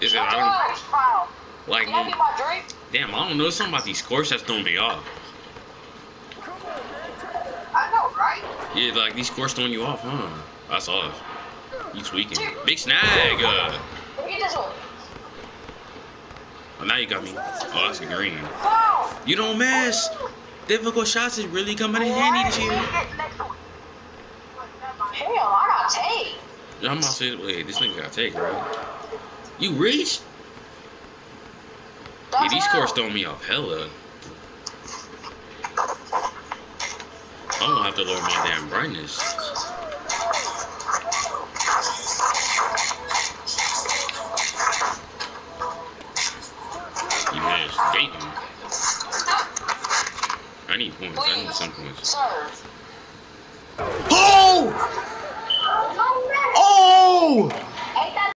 Is it? I don't like. Can I get my drink? Damn, I don't know something about these scores that's throwing me off. I know, right? Yeah, like these scores throwing you off, huh? That's off. You tweaking. Big snag. Uh, Get this one. oh, now you got me. Oh, that's a green. You don't miss. Difficult shots is really coming in handy this year. Hell, I got tape. I'm about to say, wait, this nigga got take, bro. You reach? Yeah, these cars throwing me off hella. I'm gonna have to lower my damn brightness. You guys dating. I need points. Wait, I need some points. Sir. Oh! Oh! oh!